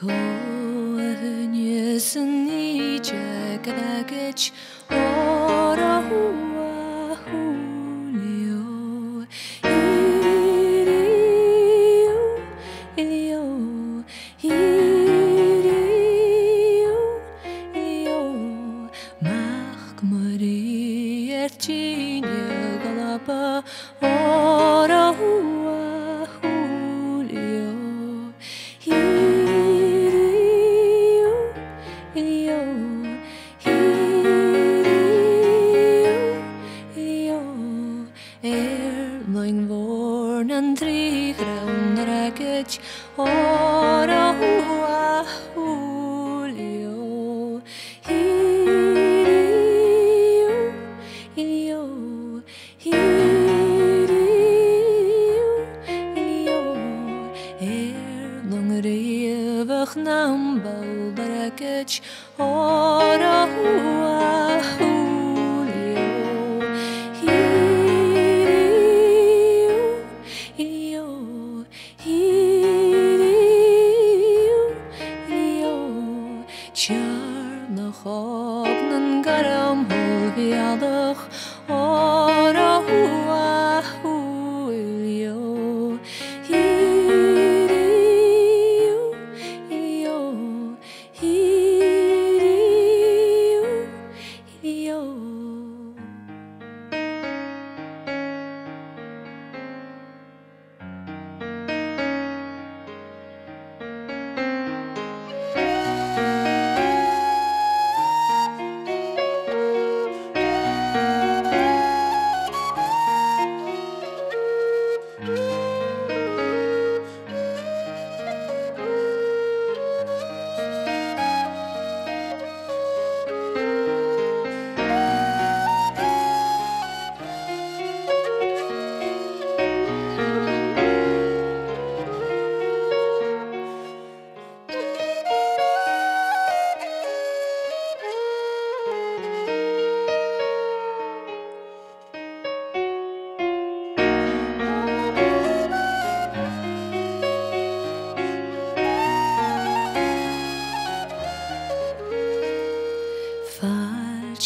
Kohenyesni jagadagich ora hua hulio Iriu, ilio, iriu, ilio Mach gmari Loin vorn an dri graun ragech ora hua hulio Iriu, ilio, iriu, ilio Er long revach nam bal barakech ora hua na chog nan garam hol viadach ora hua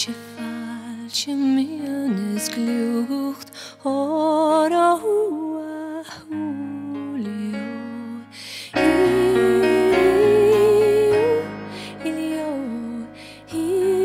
Falsche, falsche Miones glucht? Ora hua hulio Iriu,